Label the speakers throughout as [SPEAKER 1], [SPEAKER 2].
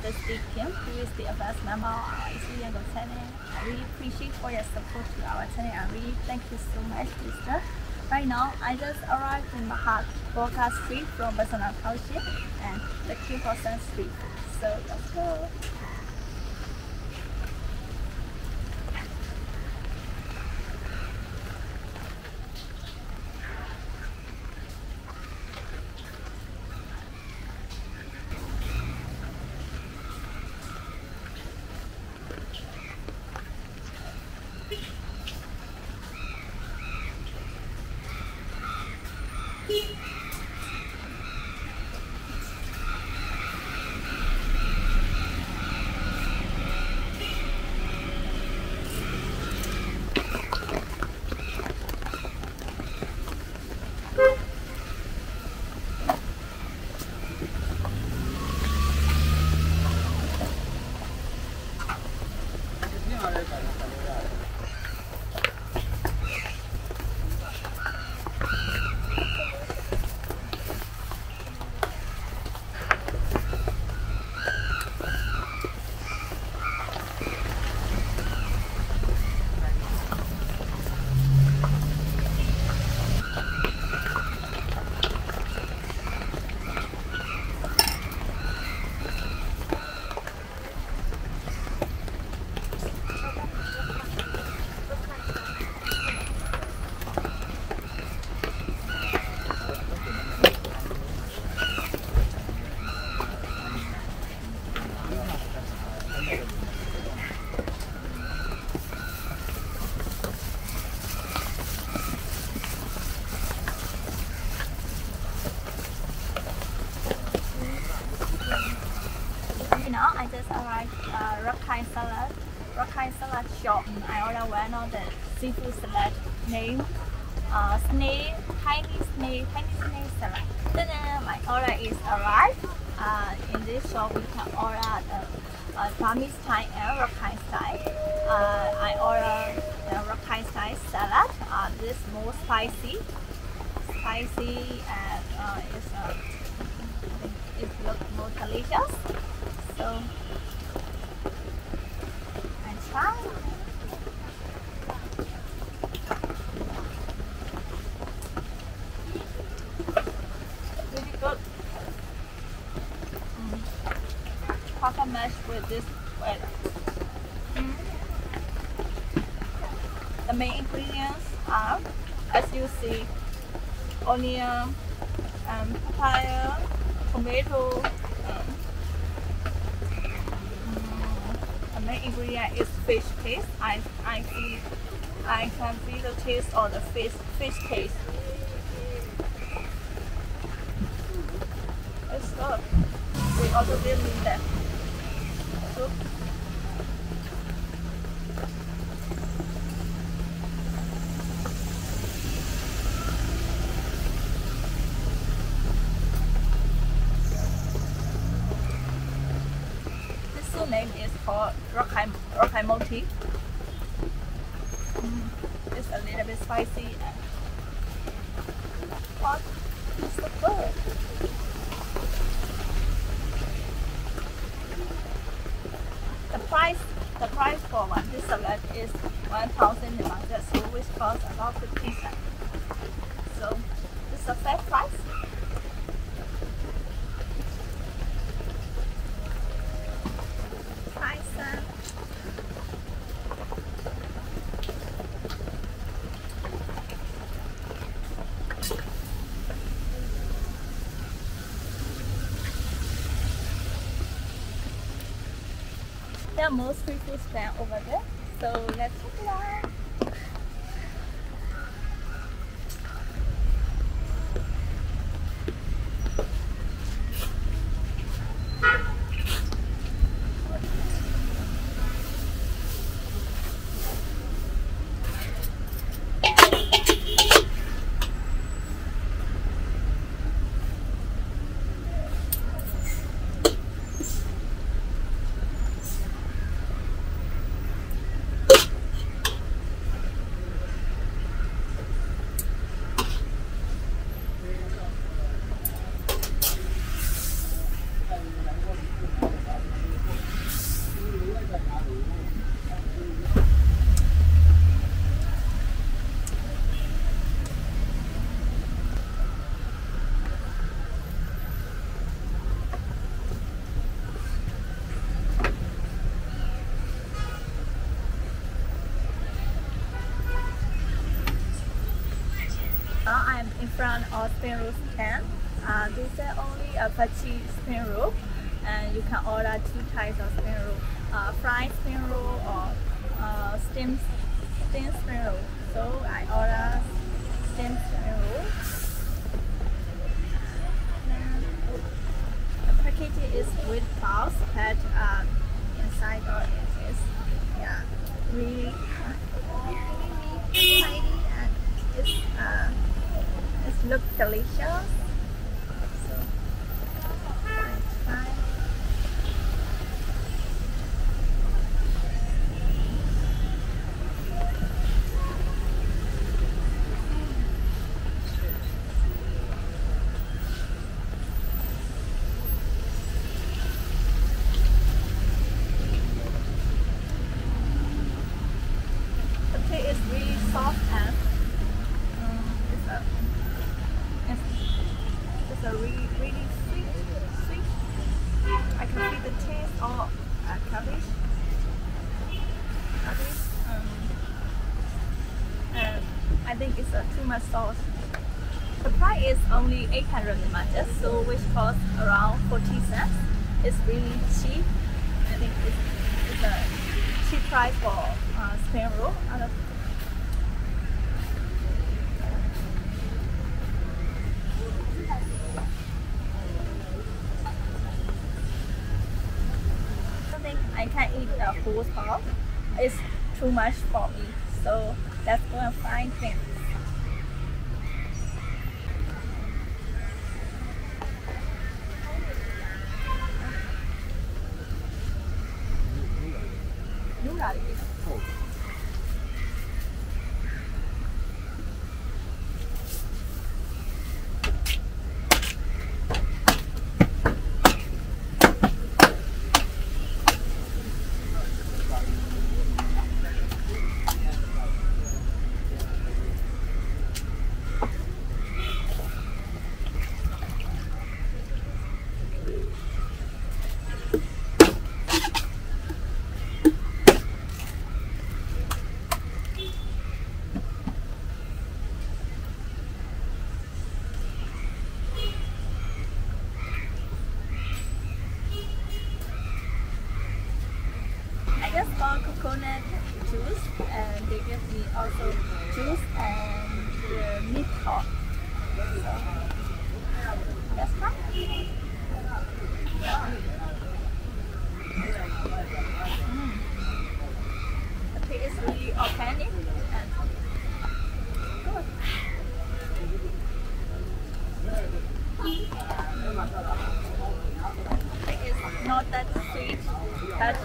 [SPEAKER 1] Mr. Steve Kim, who is the first member of Angle channel. I really appreciate for your support to our channel. I really thank you so much, Mr. Right now, I just arrived in Mahar Bawga Street from Barcelona Township and the Q Street. So let's go. You know, I arrived uh, Rakhine salad. Rakhine salad shop. I order one of the seafood salad name uh, snail, tiny snail, tiny snail salad. Then my order is arrived. Uh, in this shop we can order the uh, Thai and Rakhine style. Uh, I order the Rakhine style salad. Uh, this more spicy, spicy and uh, it's uh, it looks more delicious. So I try. Really good. Mm. With this. Mm. The main ingredients are, as you see, onion, um, papaya, tomato. Um, mm, the main ingredient is fish taste. I I see I can see the taste of the fish fish taste. It's good. We also did that. This name is called Rakhine Rakhine Moti. Mm, It's a little bit spicy and hot. It's so good. The price, the price for one this salad is one thousand ringgit, so which costs about fifty cents. So it's a fair price. Five cents. More street food stand over there. So let's it out. front of spring roll can. Uh, this is only a patchy spring roll, and you can order two types of spring roll: uh, fried spring roll or uh, steamed steamed spring roll. So I order steamed spring roll. The package is with pouch, but uh, inside of it is yeah really really tiny and it's uh, it looks delicious. So I try. The pig is really soft and um, it's a it's, it's a really really sweet sweet. I can feel the taste of uh, cabbage. Cabbage. Um, and I think it's a too much sauce. The price is only 800 baht, so which costs around 40 cents. It's really cheap. I think it's, it's a cheap price for uh, spring roll. I think I can eat the whole top. It's too much for me, so let's go and find things. Đúng rồi. I just bought coconut juice and they give me also juice and the meat top. So that's fine. Mm. The pig is really organic and good. It is not that sweet, but.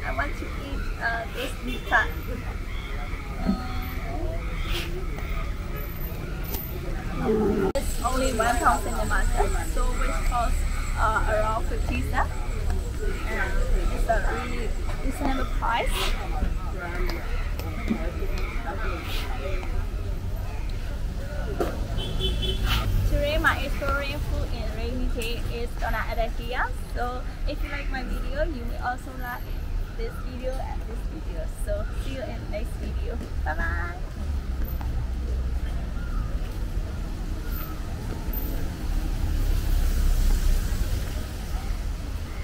[SPEAKER 1] I want to eat this pizza. It's only one pound in the market, so which costs uh, around 50 cents. It's a really reasonable price. Today my exploring food in rainy day is gonna here. So if you like my video, you may also like this video and this video. So see you in next video. Bye bye.